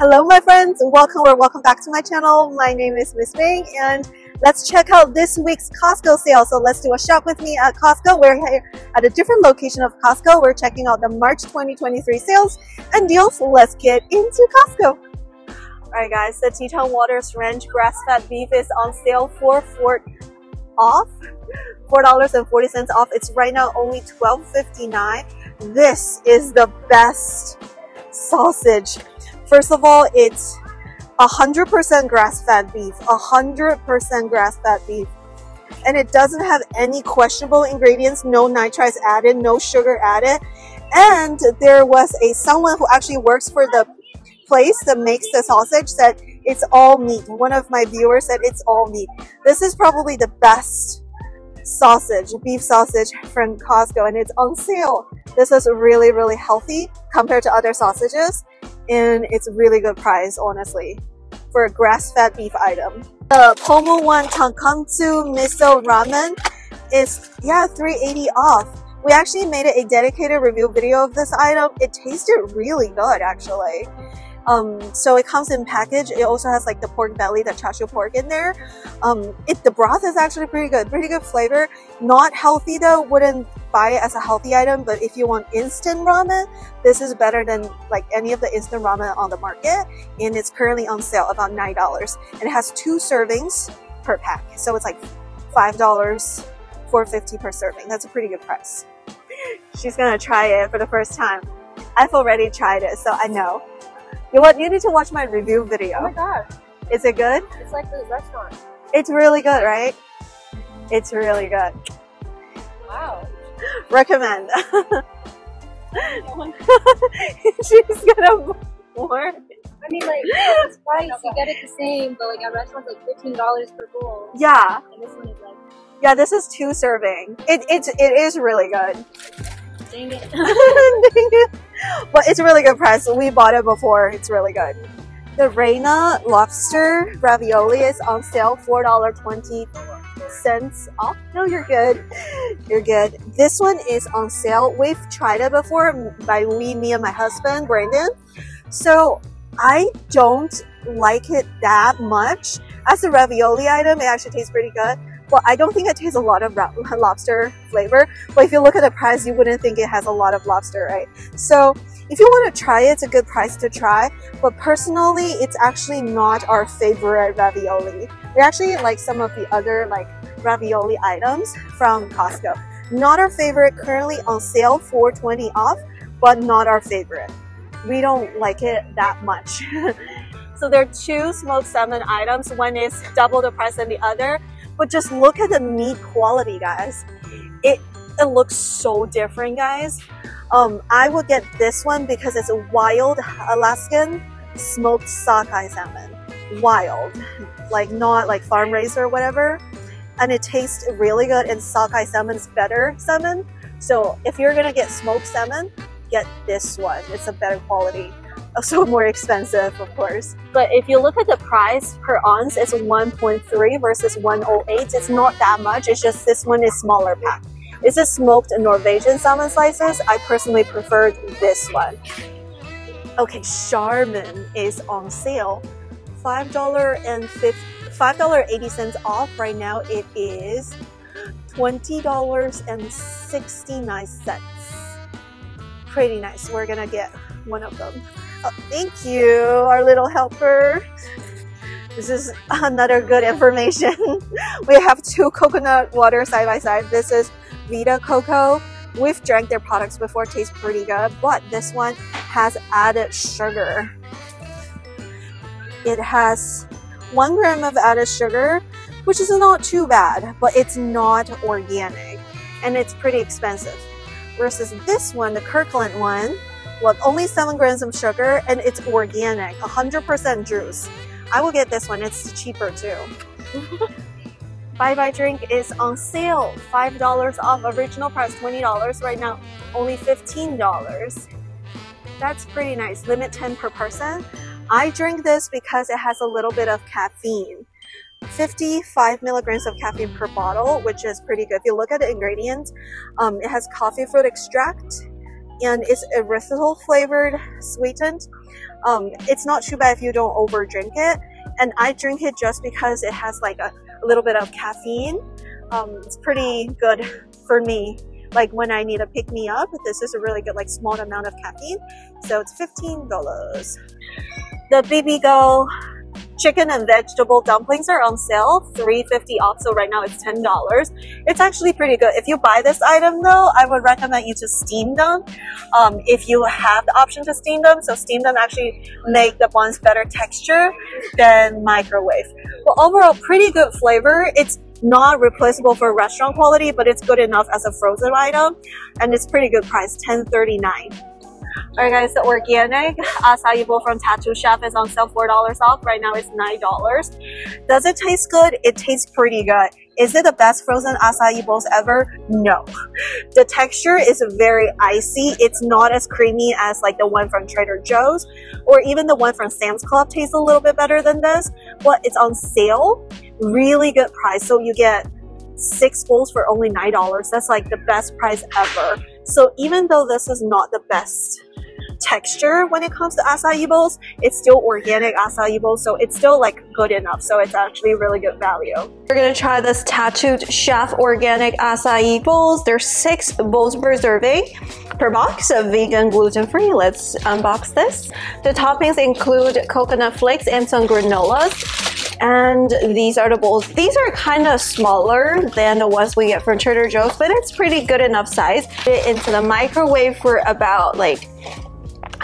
Hello my friends, welcome or welcome back to my channel. My name is Miss Ming and let's check out this week's Costco sale. So let's do a shop with me at Costco. We're here at a different location of Costco. We're checking out the March 2023 sales and deals. Let's get into Costco. Alright guys, the Teton Waters Ranch grass-fed beef is on sale for four off. $4.40 off. It's right now only $12.59. This is the best sausage First of all, it's 100% grass-fed beef, 100% grass-fed beef. And it doesn't have any questionable ingredients, no nitrites added, no sugar added. And there was a someone who actually works for the place that makes the sausage said it's all meat. One of my viewers said it's all meat. This is probably the best sausage, beef sausage from Costco and it's on sale. This is really, really healthy compared to other sausages and it's a really good price, honestly, for a grass-fed beef item. The Pomo One Tonkotsu Miso Ramen is, yeah, 380 off. We actually made a dedicated review video of this item. It tasted really good, actually. Um, so it comes in package. It also has like the pork belly, the chashu pork in there. Um, it, the broth is actually pretty good, pretty good flavor. Not healthy though, wouldn't buy it as a healthy item, but if you want instant ramen, this is better than like any of the instant ramen on the market. And it's currently on sale about $9. And it has two servings per pack. So it's like $5, $4.50 per serving. That's a pretty good price. She's gonna try it for the first time. I've already tried it, so I know. You what? You need to watch my review video. Oh my god. Is it good? It's like the restaurant. It's really good, right? It's really good. Wow. Recommend. She's gonna more. I mean, like, it's price, you get it the same, but like at restaurants, like $15 per bowl. Yeah. And this one is like, Yeah, this is two serving. It, it's, it is really good. Dang it. but it's a really good price. We bought it before. It's really good. The Reina lobster ravioli is on sale, $4.20 off. No, you're good. You're good. This one is on sale. We've tried it before by we, me, and my husband, Brandon. So I don't like it that much. As a ravioli item, it actually tastes pretty good. Well, I don't think it tastes a lot of lobster flavor, but if you look at the price, you wouldn't think it has a lot of lobster, right? So if you want to try it, it's a good price to try. But personally, it's actually not our favorite ravioli. We actually like some of the other like ravioli items from Costco. Not our favorite, currently on sale, 420 off, but not our favorite. We don't like it that much. so there are two smoked salmon items. One is double the price than the other, but just look at the meat quality, guys. It, it looks so different, guys. Um, I would get this one because it's a wild Alaskan smoked sockeye salmon. Wild, like not like farm raised or whatever. And it tastes really good and sockeye salmon is better salmon. So if you're gonna get smoked salmon, get this one. It's a better quality. Also more expensive, of course. But if you look at the price per ounce, it's 1.3 versus 108. It's not that much. It's just this one is smaller pack. This is smoked Norwegian salmon slices. I personally prefer this one. Okay, Charmin is on sale. $5 and $5.80 off right now. It is $20.69. Pretty nice. We're gonna get one of them. Oh, thank you, our little helper. This is another good information. we have two coconut water side by side. This is Vita Coco. We've drank their products before, tastes pretty good, but this one has added sugar. It has one gram of added sugar, which is not too bad, but it's not organic and it's pretty expensive. Versus this one, the Kirkland one, well, only seven grams of sugar and it's organic, 100% juice. I will get this one, it's cheaper too. Bai Bai Drink is on sale, $5 off original price, $20 right now, only $15. That's pretty nice, limit 10 per person. I drink this because it has a little bit of caffeine. 55 milligrams of caffeine per bottle, which is pretty good. If you look at the ingredients, um, it has coffee fruit extract and it's erythritol flavored sweetened. Um, it's not too bad if you don't over drink it. And I drink it just because it has like a, a little bit of caffeine. Um, it's pretty good for me. Like when I need to pick me up, this is a really good like small amount of caffeine. So it's $15. The Bibigo chicken and vegetable dumplings are on sale. 350 off so right now it's $10 it's actually pretty good. If you buy this item though i would recommend you to steam them um, if you have the option to steam them. So steam them actually make the buns better texture than microwave. But overall pretty good flavor. It's not replaceable for restaurant quality but it's good enough as a frozen item and it's pretty good price 10.39 Alright guys, the organic uh, acai bowl from Tattooed Chef is on sale $4 off. Right now it's $9. Does it taste good? It tastes pretty good. Is it the best frozen acai bowls ever? No. The texture is very icy. It's not as creamy as like the one from Trader Joe's or even the one from Sam's Club tastes a little bit better than this, but it's on sale. Really good price. So you get six bowls for only $9. That's like the best price ever. So even though this is not the best texture when it comes to acai bowls, it's still organic acai bowls, so it's still like good enough. So it's actually really good value. We're gonna try this Tattooed Chef organic acai bowls. There's six bowls per serving per box of vegan gluten-free. Let's unbox this. The toppings include coconut flakes and some granolas and these are the bowls. These are kind of smaller than the ones we get from Trader Joe's, but it's pretty good enough size. Fit into the microwave for about like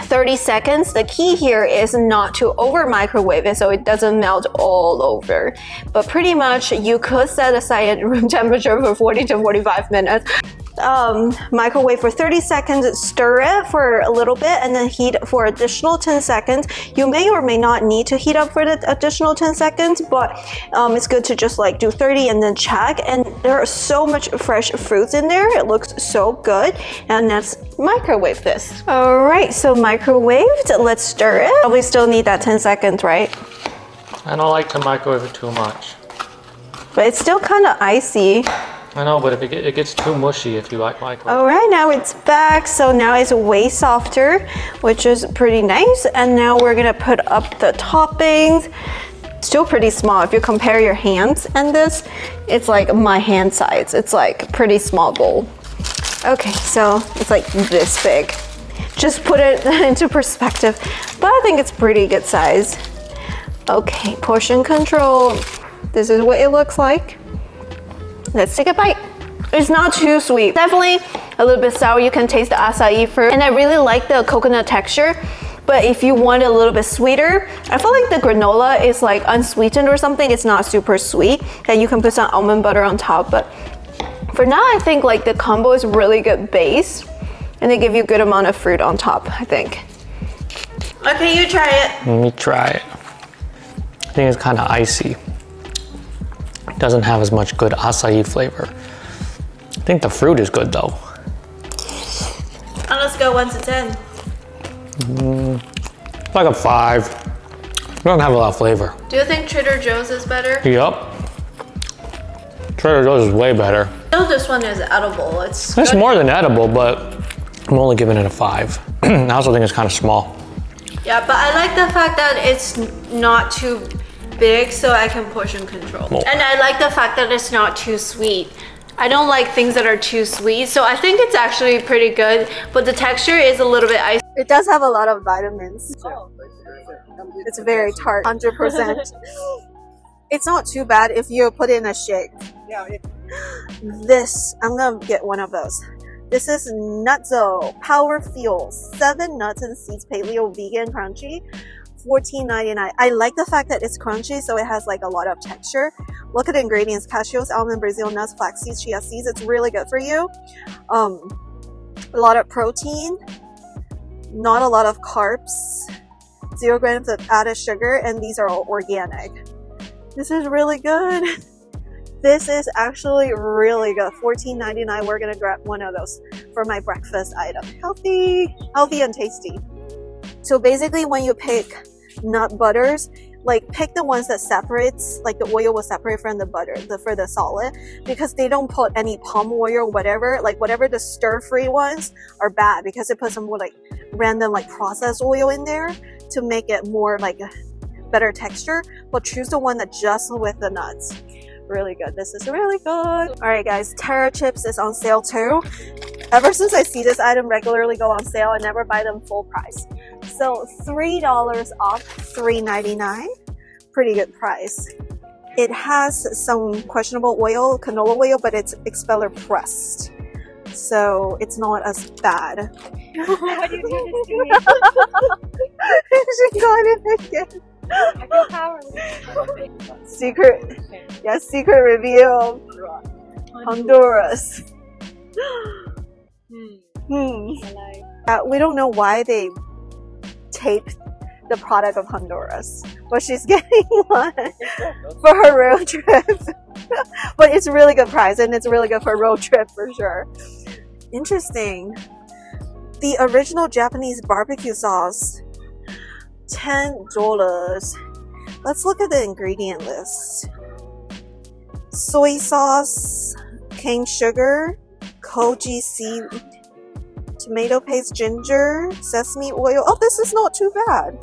30 seconds. The key here is not to over microwave it so it doesn't melt all over. But pretty much you could set aside at room temperature for 40 to 45 minutes um, microwave for 30 seconds, stir it for a little bit, and then heat for additional 10 seconds. You may or may not need to heat up for the additional 10 seconds, but um, it's good to just like do 30 and then check. And there are so much fresh fruits in there. It looks so good. And let's microwave this. All right, so microwaved. Let's stir it. We still need that 10 seconds, right? I don't like to microwave it too much. But it's still kind of icy. I know, but if it, it gets too mushy if you like microwave. All right, now it's back. So now it's way softer, which is pretty nice. And now we're gonna put up the toppings. Still pretty small. If you compare your hands and this, it's like my hand size. It's like pretty small bowl. Okay, so it's like this big. Just put it into perspective, but I think it's pretty good size. Okay, portion control. This is what it looks like. Let's take a bite. It's not too sweet. Definitely a little bit sour. You can taste the acai fruit. And I really like the coconut texture. But if you want it a little bit sweeter, I feel like the granola is like unsweetened or something. It's not super sweet. And you can put some almond butter on top. But for now, I think like the combo is really good base. And they give you a good amount of fruit on top, I think. Okay, you try it. Let me try it. I think it's kind of icy doesn't have as much good acai flavor. I think the fruit is good though. Let's go one to 10. Mm, like a five. It doesn't have a lot of flavor. Do you think Trader Joe's is better? Yup. Trader Joe's is way better. No, this one is edible. It's It's good. more than edible, but I'm only giving it a five. I also think it's kind of small. Yeah, but I like the fact that it's not too big so I can portion control. More. And I like the fact that it's not too sweet. I don't like things that are too sweet, so I think it's actually pretty good, but the texture is a little bit icy. It does have a lot of vitamins. It's very tart, 100%. it's not too bad if you put it in a shake. This, I'm gonna get one of those. This is NuttZo Power Fuel, 7 nuts and seeds paleo vegan crunchy. $14.99. I like the fact that it's crunchy, so it has like a lot of texture. Look at the ingredients, cashews, almond, Brazil nuts, flax seeds, chia seeds. It's really good for you. Um, a lot of protein, not a lot of carbs, zero grams of added sugar, and these are all organic. This is really good. This is actually really good. $14.99. We're gonna grab one of those for my breakfast item. Healthy, healthy and tasty. So basically when you pick nut butters, like pick the ones that separates, like the oil will separate from the butter, the for the solid, because they don't put any palm oil or whatever, like whatever the stir-free ones are bad because it puts some more like random like processed oil in there. to make it more like a better texture, but choose the one that just with the nuts. Really good. This is really good. All right, guys. Terra chips is on sale too. Ever since I see this item regularly go on sale, I never buy them full price. So $3 off $3.99. Pretty good price. It has some questionable oil, canola oil, but it's expeller pressed. So it's not as bad. what are you doing to me? she got it again. I feel powerless. Secret, yeah, secret reveal. Honduras. Hmm. Hmm. Uh, we don't know why they taped the product of Honduras, but she's getting one for her road trip. but it's a really good price and it's really good for a road trip for sure. Interesting. The original Japanese barbecue sauce, ten dollars. Let's look at the ingredient list. Soy sauce, cane sugar, koji seed, tomato paste, ginger, sesame oil. Oh, this is not too bad.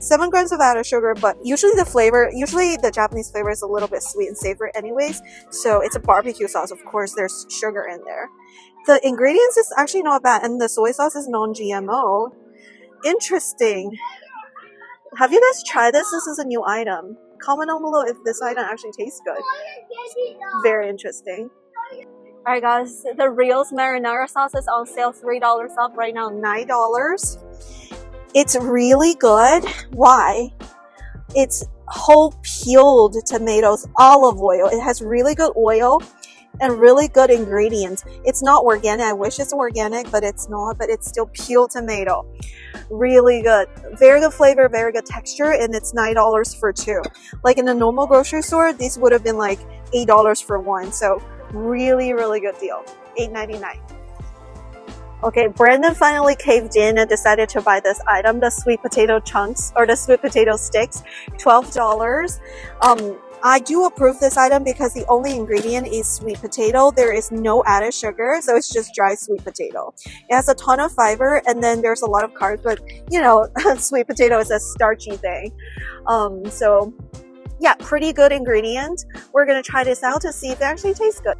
Seven grams of added sugar, but usually the flavor, usually the Japanese flavor is a little bit sweet and savory anyways. So it's a barbecue sauce. Of course, there's sugar in there. The ingredients is actually not bad, and the soy sauce is non-GMO. Interesting. Have you guys tried this? This is a new item. Comment down below if this item actually tastes good. Very interesting. Alright guys, the Rao's marinara sauce is on sale $3 off right now, $9. It's really good. Why? It's whole peeled tomatoes, olive oil. It has really good oil and really good ingredients. It's not organic. I wish it's organic, but it's not, but it's still peeled tomato. Really good. Very good flavor, very good texture, and it's $9 for two. Like in a normal grocery store, these would have been like $8 for one. So really, really good deal. $8.99. Okay, Brandon finally caved in and decided to buy this item, the sweet potato chunks or the sweet potato sticks, $12. Um, I do approve this item because the only ingredient is sweet potato. There is no added sugar, so it's just dry sweet potato. It has a ton of fiber and then there's a lot of carbs, but you know, sweet potato is a starchy thing. Um, so yeah, pretty good ingredient. We're gonna try this out to see if it actually tastes good.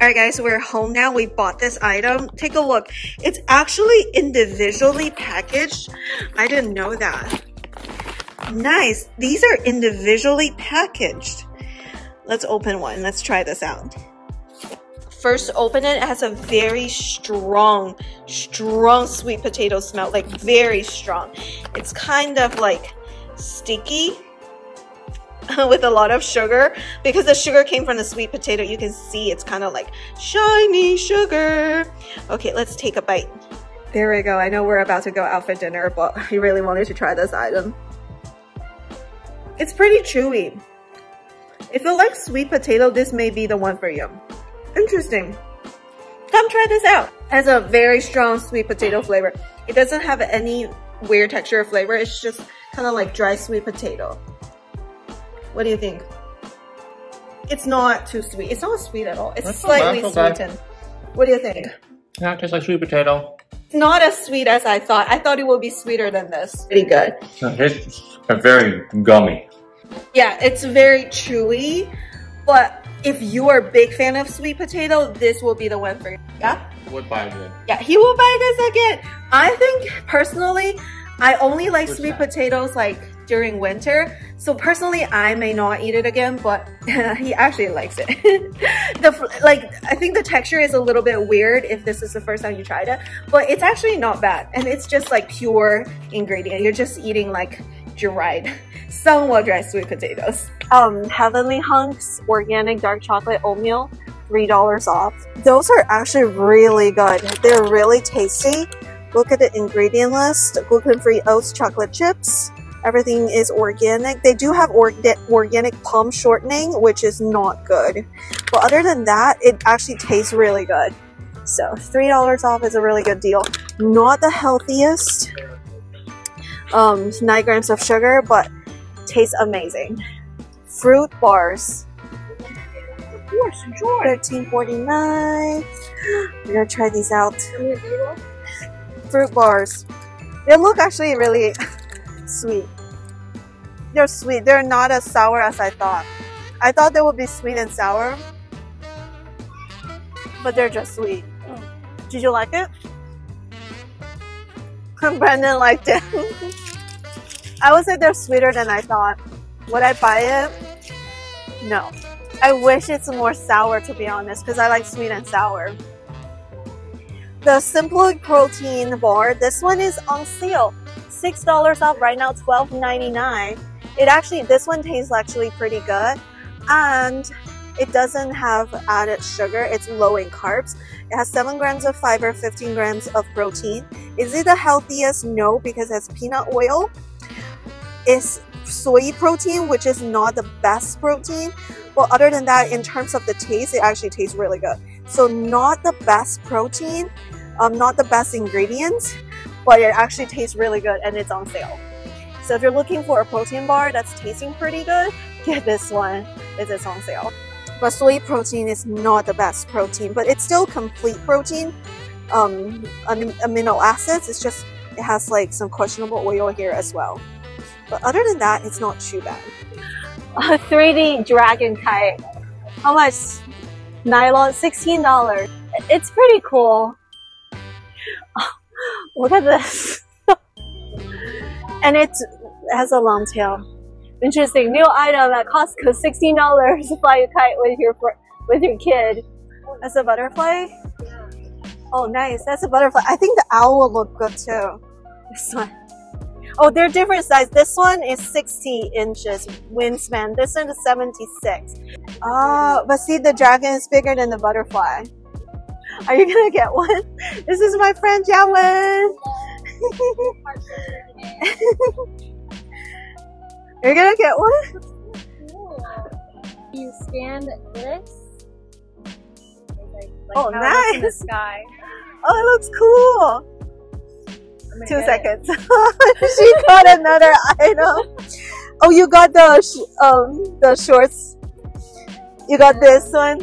Alright guys, we're home now. We bought this item. Take a look. It's actually individually packaged. I didn't know that. Nice. These are individually packaged. Let's open one. Let's try this out. First open it, it has a very strong, strong sweet potato smell. Like very strong. It's kind of like sticky with a lot of sugar. Because the sugar came from the sweet potato you can see it's kind of like shiny sugar. Okay let's take a bite. There we go. I know we're about to go out for dinner but i really wanted to try this item. It's pretty chewy. If you like sweet potato this may be the one for you. Interesting. Come try this out. It has a very strong sweet potato flavor. It doesn't have any weird texture or flavor. It's just kind of like dry sweet potato what do you think? It's not too sweet. It's not sweet at all. It's That's slightly okay. sweetened. What do you think? Yeah, it tastes like sweet potato. It's not as sweet as I thought. I thought it would be sweeter than this. Pretty good. It's very gummy. Yeah, it's very chewy, but if you are a big fan of sweet potato, this will be the one for you. Yeah? Would buy again. Yeah, he will buy this again. I think personally, I only like What's sweet that? potatoes like during winter. So personally, I may not eat it again, but he actually likes it. the like, I think the texture is a little bit weird if this is the first time you tried it, but it's actually not bad, and it's just like pure ingredient. You're just eating like dried, somewhat dry sweet potatoes. Um, Heavenly Hunks organic dark chocolate oatmeal. $3 off. Those are actually really good. They're really tasty. Look at the ingredient list. Gluten-free oats chocolate chips. Everything is organic. They do have orga- organic palm shortening, which is not good. But other than that, it actually tastes really good. So $3 off is a really good deal. Not the healthiest. Um, 9 grams of sugar, but tastes amazing. Fruit bars. Enjoy. Thirteen forty nine. We're gonna try these out. Fruit bars. They look actually really sweet. They're sweet. They're not as sour as I thought. I thought they would be sweet and sour, but they're just sweet. Did you like it? I'm Brandon liked it. I would say they're sweeter than I thought. Would I buy it? No. I wish it's more sour to be honest, because I like sweet and sour. The Simple Protein Bar, this one is on sale. $6 off right now, $12.99. It actually, this one tastes actually pretty good. And it doesn't have added sugar. It's low in carbs. It has 7 grams of fiber, 15 grams of protein. Is it the healthiest? No, because it's peanut oil. It's soy protein, which is not the best protein. But other than that, in terms of the taste, it actually tastes really good. So not the best protein, um, not the best ingredients, but it actually tastes really good and it's on sale. So if you're looking for a protein bar that's tasting pretty good, get this one. It's on sale. But soy protein is not the best protein, but it's still complete protein. Um, amino acids, it's just, it has like some questionable oil here as well. But other than that, it's not too bad. A 3D dragon kite. How much? Nylon, $16. It's pretty cool. Look at this. and it has a long tail. Interesting. New item at Costco, $16 to fly a kite with your with your kid. That's a butterfly? Oh, nice. That's a butterfly. I think the owl will look good too. This one. Oh, they're different size. This one is 60 inches wingspan. This one is 76. Oh, but see, the dragon is bigger than the butterfly. Are you gonna get one? This is my friend Jiawen. You're gonna get one? You scan this. Like, like oh, nice. In the sky. Oh, it looks cool. Two seconds. she got another item. Oh, you got the um the shorts. You got this one.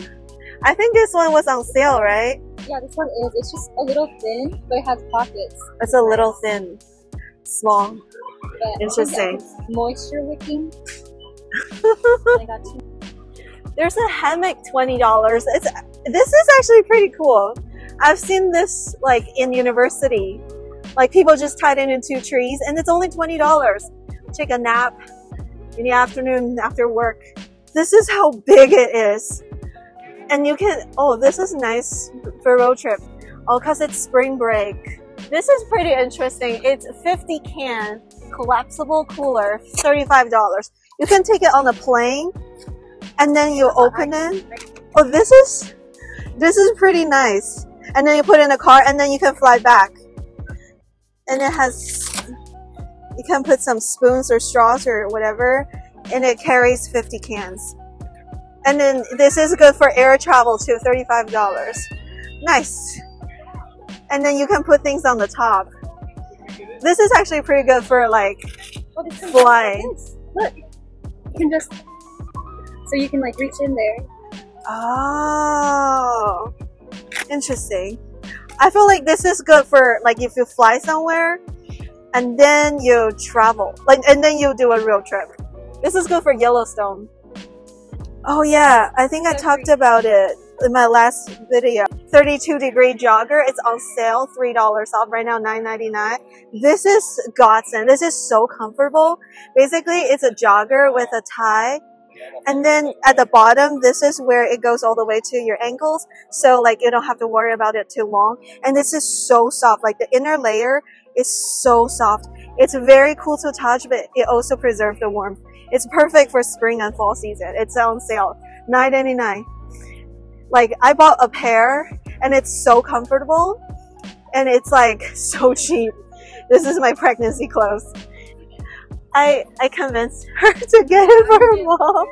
I think this one was on sale, right? Yeah, this one is. It's just a little thin, but it has pockets. It's a little thin, small. But Interesting. Moisture wicking. I got you. There's a hammock, twenty dollars. It's this is actually pretty cool. I've seen this like in university, like people just tied it into trees, and it's only twenty dollars. Take a nap in the afternoon after work. This is how big it is. And you can, oh, this is nice for road trip. Oh, cause it's spring break. This is pretty interesting. It's 50 can collapsible cooler, $35. You can take it on a plane and then you open it. Oh, this is, this is pretty nice. And then you put in a car and then you can fly back. And it has, you can put some spoons or straws or whatever and it carries 50 cans. And then this is good for air travel too, $35. Nice. And then you can put things on the top. This is actually pretty good for like flying. Look, you can just, so you can like reach in there. Oh, interesting. I feel like this is good for like if you fly somewhere and then you travel, like, and then you do a real trip. This is good for Yellowstone. Oh yeah, I think I talked about it in my last video. 32 degree jogger. It's on sale, $3 off right now, $9.99. This is godsend. This is so comfortable. Basically, it's a jogger with a tie. And then at the bottom, this is where it goes all the way to your ankles. So like you don't have to worry about it too long. And this is so soft. Like the inner layer is so soft. It's very cool to touch, but it also preserves the warmth. It's perfect for spring and fall season. It's on sale. $9.99. Like I bought a pair and it's so comfortable and it's like so cheap. This is my pregnancy clothes. I I convinced her to get it for her mom.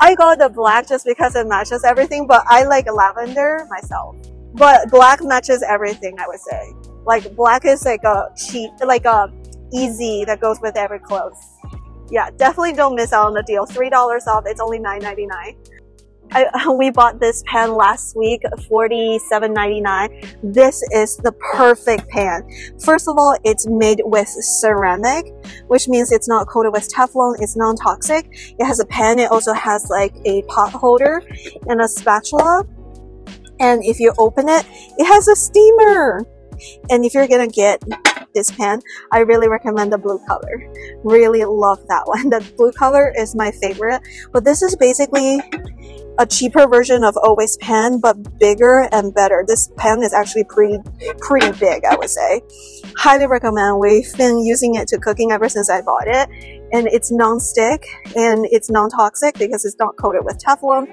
I got the black just because it matches everything, but I like lavender myself. But black matches everything, I would say. Like black is like a cheap, like a easy that goes with every clothes yeah, definitely don't miss out on the deal. $3 off, it's only $9.99. I, we bought this pan last week, $47.99. This is the perfect pan. First of all, it's made with ceramic, which means it's not coated with Teflon. It's non-toxic. It has a pan. It also has like a pot holder and a spatula. And if you open it, it has a steamer. And if you're gonna get this pan, I really recommend the blue color. Really love that one. The blue color is my favorite. But this is basically a cheaper version of Always pan, but bigger and better. This pan is actually pretty, pretty big, I would say. Highly recommend. We've been using it to cooking ever since I bought it. And it's non-stick and it's non-toxic because it's not coated with Teflon.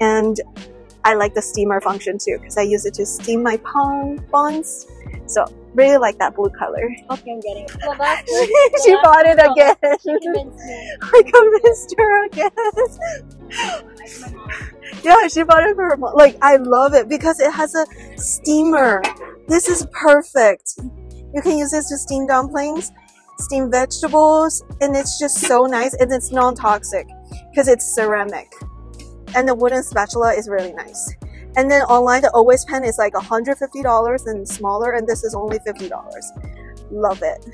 And I like the steamer function too because I use it to steam my palm buns. So really like that blue color. Okay, I'm getting it. Well, that's she bought it again. She convinced me. I convinced her again. yeah, she bought it for her mom. Like, I love it because it has a steamer. This is perfect. You can use this to steam dumplings, steam vegetables, and it's just so nice and it's non-toxic because it's ceramic. And the wooden spatula is really nice. And then online, the Always Pan is like $150 and smaller, and this is only $50. Love it.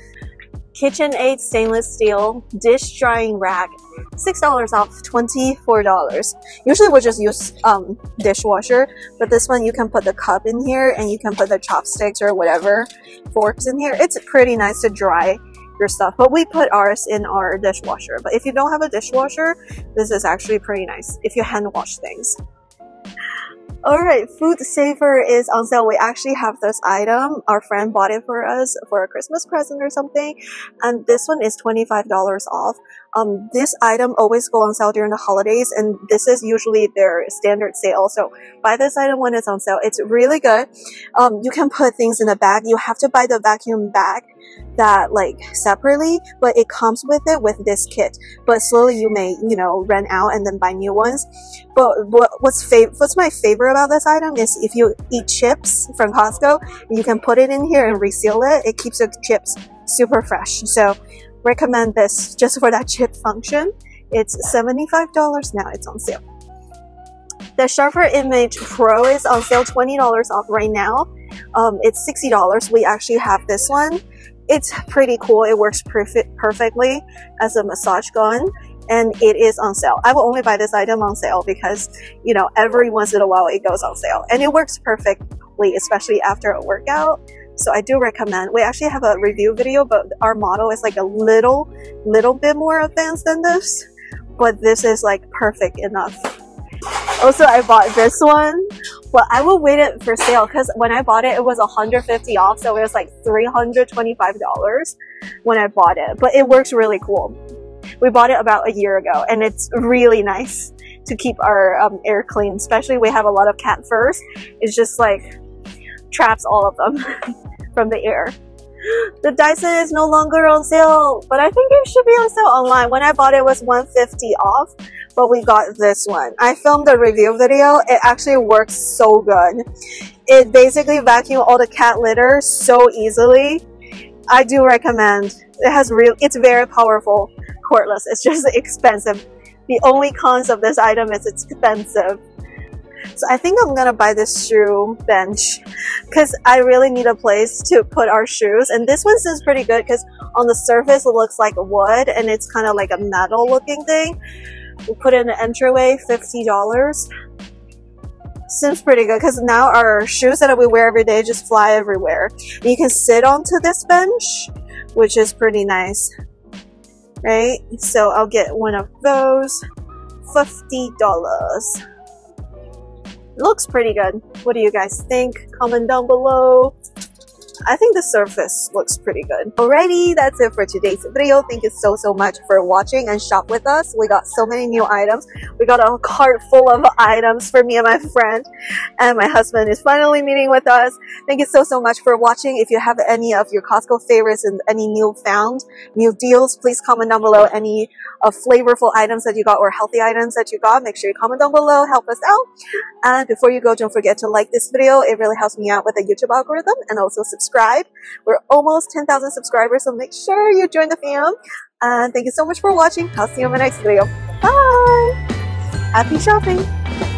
KitchenAid stainless steel dish drying rack, $6 off $24. Usually we'll just use um, dishwasher, but this one you can put the cup in here and you can put the chopsticks or whatever forks in here. It's pretty nice to dry your stuff, but we put ours in our dishwasher. But if you don't have a dishwasher, this is actually pretty nice if you hand wash things. Alright, Food Saver is on sale. We actually have this item. Our friend bought it for us for a Christmas present or something. And this one is $25 off. Um, this item always go on sale during the holidays and this is usually their standard sale. So buy this item when it's on sale. It's really good. Um, you can put things in the bag. You have to buy the vacuum bag that like separately, but it comes with it with this kit. But slowly you may, you know, rent out and then buy new ones. But what, what's fav what's my favorite about this item is if you eat chips from Costco, you can put it in here and reseal it. It keeps the chips super fresh. So recommend this just for that chip function. It's $75 now. It's on sale. The Sharper Image Pro is on sale $20 off right now. Um, it's $60. We actually have this one it's pretty cool. It works perfect perfectly as a massage gun and it is on sale. I will only buy this item on sale because, you know, every once in a while it goes on sale and it works perfectly, especially after a workout. So I do recommend. We actually have a review video, but our model is like a little, little bit more advanced than this, but this is like perfect enough. Also, I bought this one but I will wait it for sale because when I bought it, it was 150 off. So it was like $325 when I bought it. But it works really cool. We bought it about a year ago and it's really nice to keep our um, air clean. Especially we have a lot of cat furs. It's just like traps all of them from the air. The Dyson is no longer on sale, but I think it should be on sale online. When I bought it, it was 150 off but we got this one. I filmed a review video. It actually works so good. It basically vacuums all the cat litter so easily. I do recommend. It has real, it's very powerful cordless. It's just expensive. The only cons of this item is it's expensive. So I think I'm gonna buy this shoe bench because I really need a place to put our shoes. And this one seems pretty good because on the surface it looks like wood and it's kind of like a metal looking thing. We put in an entryway, $50. Seems pretty good because now our shoes that we wear every day just fly everywhere. You can sit onto this bench, which is pretty nice, right? So I'll get one of those, $50. Looks pretty good. What do you guys think? Comment down below. I think the surface looks pretty good. Alrighty, that's it for today's video. Thank you so, so much for watching and shop with us. We got so many new items. We got a cart full of items for me and my friend. And my husband is finally meeting with us. Thank you so, so much for watching. If you have any of your Costco favorites and any new found, new deals, please comment down below any of flavorful items that you got or healthy items that you got. Make sure you comment down below. Help us out. And before you go, don't forget to like this video. It really helps me out with the YouTube algorithm and also subscribe. We're almost 10,000 subscribers, so make sure you join the fam. And thank you so much for watching. I'll see you in my next video. Bye! Happy shopping!